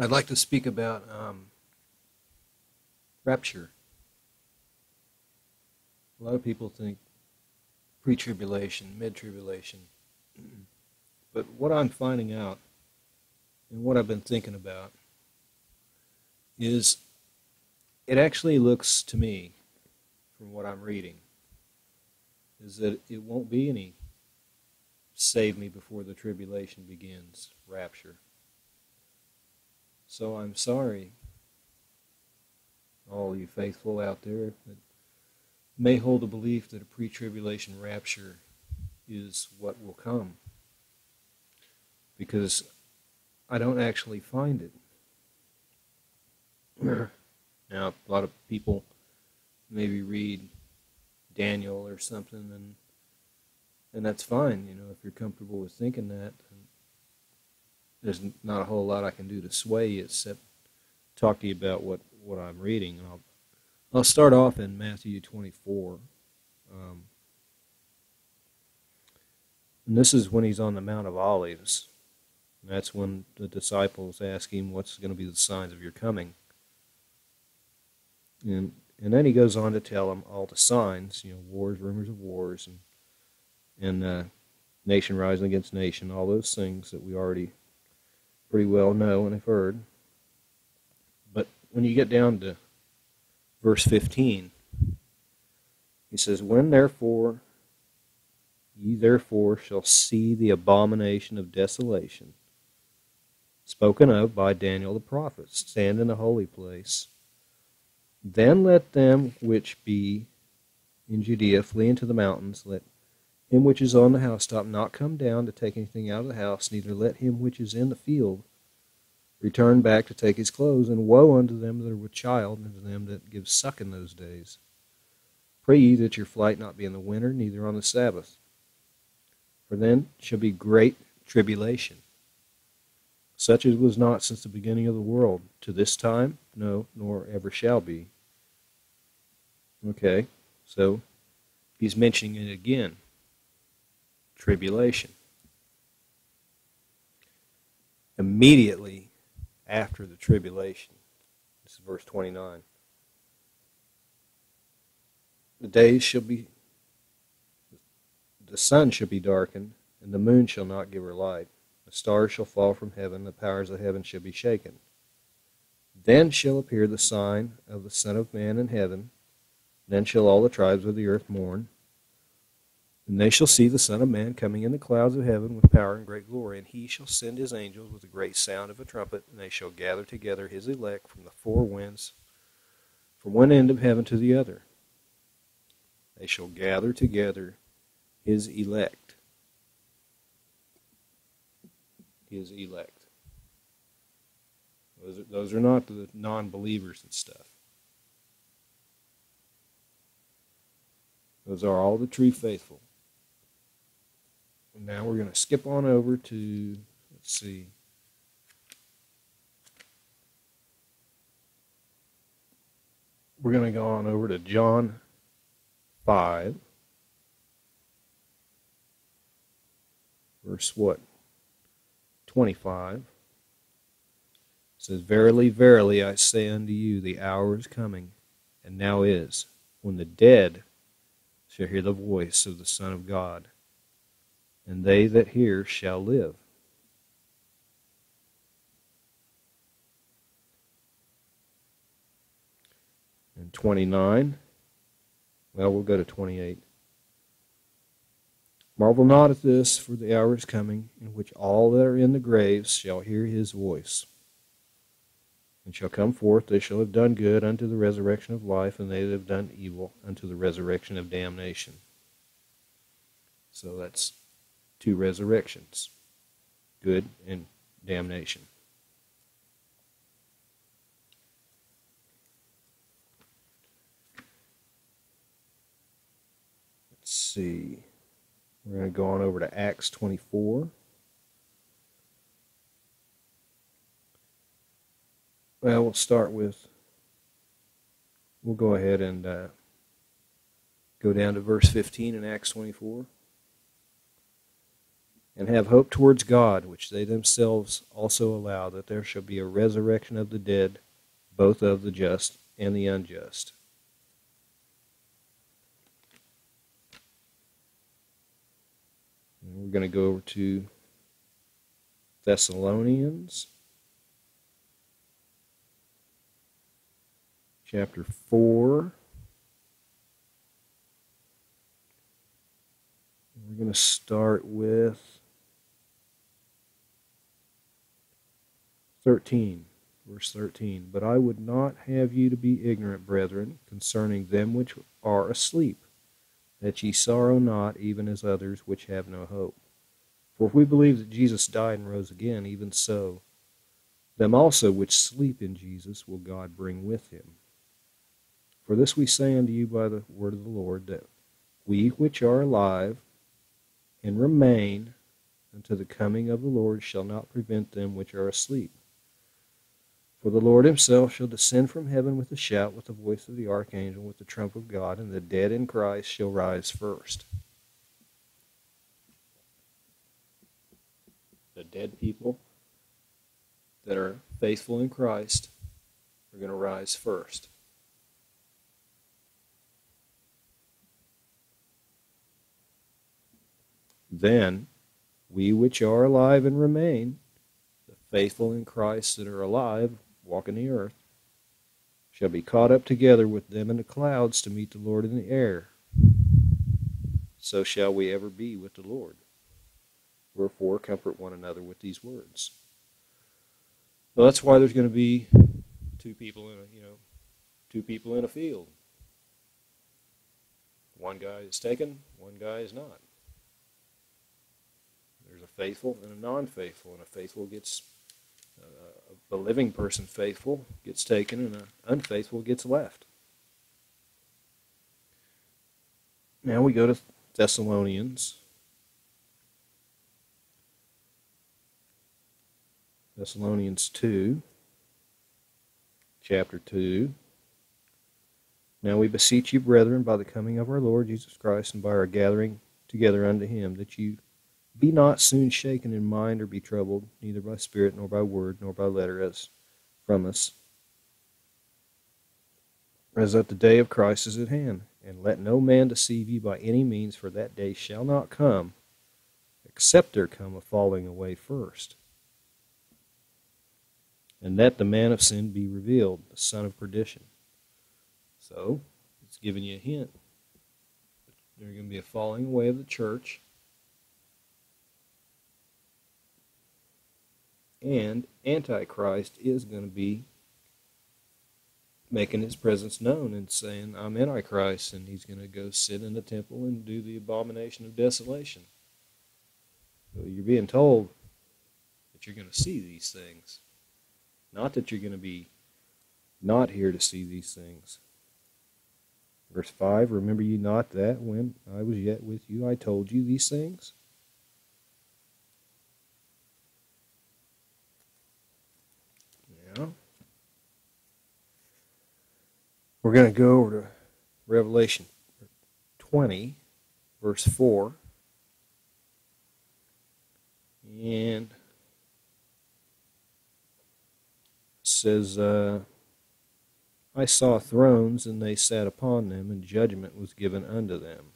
I'd like to speak about um, rapture. A lot of people think pre tribulation, mid tribulation. But what I'm finding out and what I've been thinking about is it actually looks to me, from what I'm reading, is that it won't be any save me before the tribulation begins rapture. So I'm sorry, all you faithful out there that may hold a belief that a pre tribulation rapture is what will come. Because I don't actually find it. now, a lot of people maybe read Daniel or something, and and that's fine. You know, if you're comfortable with thinking that, there's not a whole lot I can do to sway you except talk to you about what what I'm reading. And I'll I'll start off in Matthew 24. Um, and this is when he's on the Mount of Olives. And that's when the disciples ask him, What's going to be the signs of your coming? And, and then he goes on to tell them all the signs, you know, wars, rumors of wars, and, and uh, nation rising against nation, all those things that we already pretty well know and have heard. But when you get down to verse 15, he says, When therefore ye therefore shall see the abomination of desolation, spoken of by Daniel the prophet, stand in the holy place, then let them which be in Judea flee into the mountains, let him which is on the housetop not come down to take anything out of the house, neither let him which is in the field return back to take his clothes, and woe unto them that are with child, and to them that give suck in those days. Pray ye that your flight not be in the winter, neither on the Sabbath. For then shall be great tribulation, such as was not since the beginning of the world, to this time, no, nor ever shall be. Okay, so he's mentioning it again tribulation. Immediately after the tribulation. This is verse 29. The days shall be, the sun shall be darkened, and the moon shall not give her light. The stars shall fall from heaven, the powers of heaven shall be shaken. Then shall appear the sign of the Son of Man in heaven. Then shall all the tribes of the earth mourn and they shall see the Son of Man coming in the clouds of heaven with power and great glory. And he shall send his angels with a great sound of a trumpet, and they shall gather together his elect from the four winds, from one end of heaven to the other. They shall gather together his elect. His elect. Those are, not the non believers and stuff. Those are all the true faithful. Now we're going to skip on over to, let's see, we're going to go on over to John 5, verse what? 25. It says, Verily, verily, I say unto you, the hour is coming, and now is, when the dead shall hear the voice of the Son of God and they that hear shall live. And 29, well, we'll go to 28. Marvel not at this, for the hour is coming in which all that are in the graves shall hear his voice, and shall come forth. They shall have done good unto the resurrection of life, and they that have done evil unto the resurrection of damnation. So that's two resurrections good and damnation. Let's see. We're going to go on over to Acts 24. Well, we'll start with, we'll go ahead and uh, go down to verse 15 in Acts 24. And have hope towards God, which they themselves also allow, that there shall be a resurrection of the dead, both of the just and the unjust. We're going to go over to Thessalonians chapter 4. We're going to start with 13, verse 13. But I would not have you to be ignorant, brethren, concerning them which are asleep, that ye sorrow not, even as others which have no hope. For if we believe that Jesus died and rose again, even so, them also which sleep in Jesus will God bring with him. For this we say unto you by the word of the Lord, that we which are alive and remain unto the coming of the Lord shall not prevent them which are asleep. For the Lord himself shall descend from heaven with a shout, with the voice of the archangel, with the trump of God, and the dead in Christ shall rise first. The dead people that are faithful in Christ are going to rise first. Then we which are alive and remain, the faithful in Christ that are alive, walk in the earth, shall be caught up together with them in the clouds to meet the Lord in the air. So shall we ever be with the Lord. Wherefore, comfort one another with these words. Well, that's why there's going to be two people in a, you know, two people in a field. One guy is taken, one guy is not. There's a faithful and a non-faithful, and a faithful gets uh, a living person faithful gets taken, and an unfaithful gets left. Now we go to Thessalonians. Thessalonians 2, chapter 2. Now we beseech you, brethren, by the coming of our Lord Jesus Christ and by our gathering together unto him, that you be not soon shaken in mind or be troubled, neither by spirit, nor by word, nor by letter, as from us, as that the day of Christ is at hand. And let no man deceive you by any means, for that day shall not come, except there come a falling away first. And that the man of sin be revealed, the son of perdition. So, it's giving you a hint. There's going to be a falling away of the church and Antichrist is going to be making his presence known and saying, I'm Antichrist, and he's going to go sit in the temple and do the abomination of desolation. So you're being told that you're going to see these things, not that you're going to be not here to see these things. Verse 5 Remember ye not that when I was yet with you, I told you these things? We're going to go over to Revelation 20, verse 4. And says, uh, I saw thrones, and they sat upon them, and judgment was given unto them.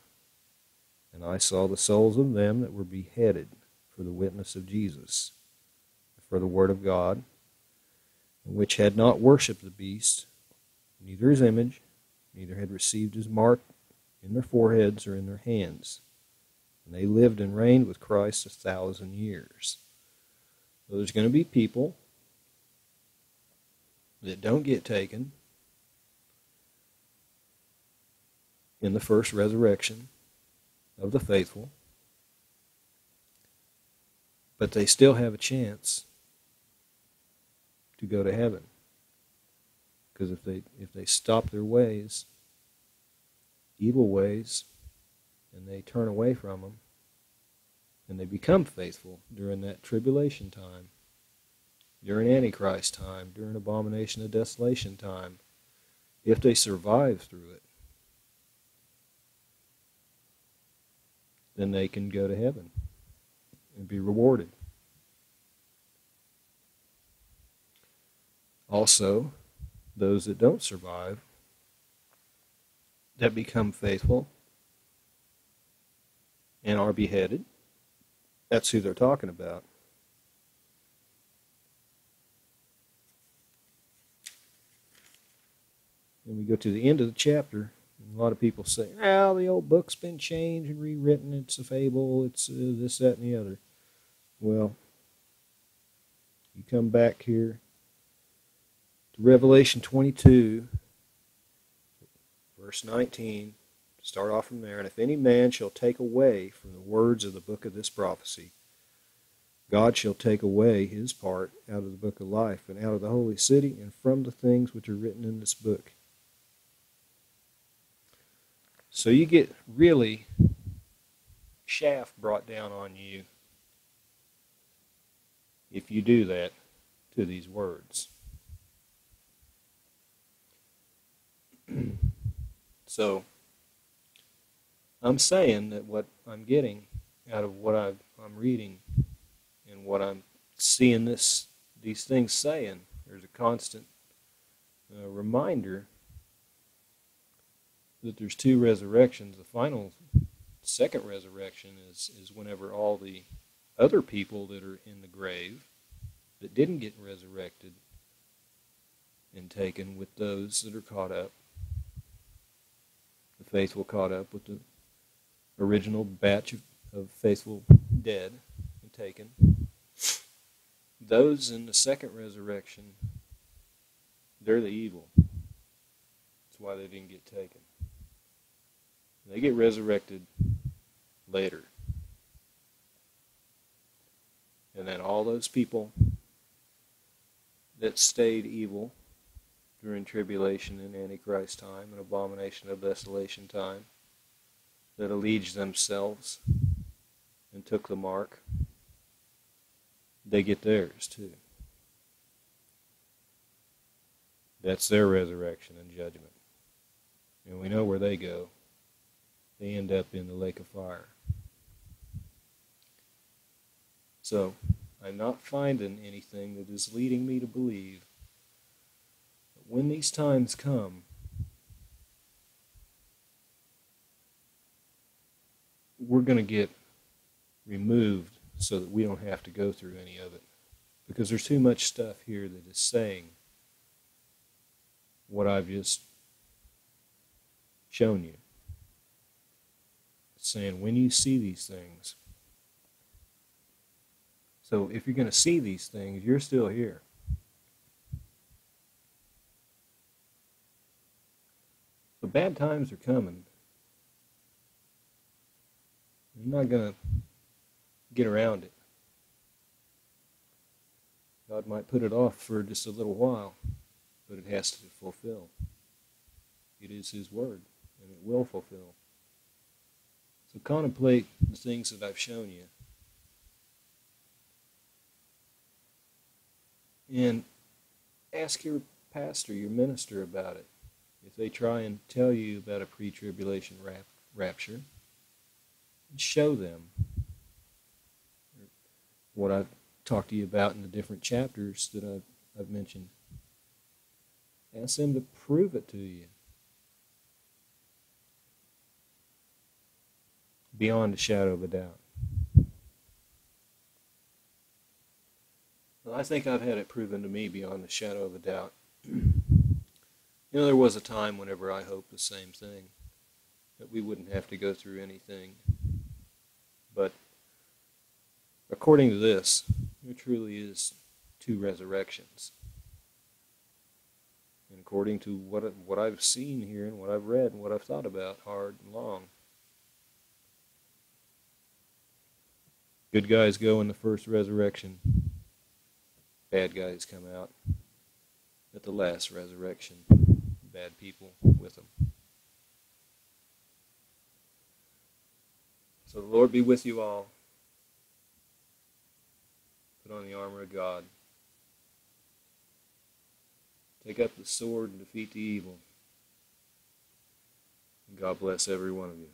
And I saw the souls of them that were beheaded for the witness of Jesus, for the word of God, which had not worshipped the beast, neither his image, neither had received his mark in their foreheads or in their hands. And they lived and reigned with Christ a thousand years. So there's going to be people that don't get taken in the first resurrection of the faithful, but they still have a chance to go to heaven. Because if they if they stop their ways, evil ways, and they turn away from them, and they become faithful during that tribulation time, during Antichrist time, during abomination of desolation time, if they survive through it, then they can go to heaven. and be rewarded. Also, those that don't survive, that become faithful and are beheaded, that's who they're talking about. And we go to the end of the chapter. And a lot of people say, "Well, the old book's been changed and rewritten. It's a fable. It's uh, this, that, and the other." Well, you come back here to Revelation 22, verse 19. Start off from there. And if any man shall take away from the words of the book of this prophecy, God shall take away his part out of the book of life and out of the holy city and from the things which are written in this book. So you get really shaft brought down on you if you do that to these words. so I'm saying that what I'm getting out of what i am reading and what I'm seeing this these things saying, there's a constant uh, reminder that there's two resurrections. The final second resurrection is, is whenever all the other people that are in the grave that didn't get resurrected and taken with those that are caught up. Faithful caught up with the original batch of, of faithful dead and taken. Those in the second resurrection, they're the evil. That's why they didn't get taken. They get resurrected later. And then all those people that stayed evil during tribulation and Antichrist time and abomination of desolation time, that alleged themselves and took the mark, they get theirs too. That's their resurrection and judgment. And we know where they go they end up in the lake of fire. So, I'm not finding anything that is leading me to believe when these times come, we're going to get removed so that we don't have to go through any of it. Because there's too much stuff here that is saying what I've just shown you saying, when you see these things. So if you're going to see these things, you're still here. Bad times are coming. You're not going to get around it. God might put it off for just a little while, but it has to fulfill. It is His word, and it will fulfill. So contemplate the things that I've shown you. And ask your pastor, your minister about it. If they try and tell you about a pre tribulation rap- rapture, show them what I've talked to you about in the different chapters that I've, I've mentioned. Ask them to prove it to you. beyond a shadow of a doubt. Well, I think I've had it proven to me beyond the shadow of a doubt. You know, there was a time whenever I hoped the same thing, that we wouldn't have to go through anything. But according to this, there truly is two resurrections. And according to what, what I've seen here and what I've read and what I've thought about hard and long, Good guys go in the first resurrection. Bad guys come out at the last resurrection. Bad people with them. So the Lord be with you all. Put on the armor of God. Take up the sword and defeat the evil. And God bless every one of you.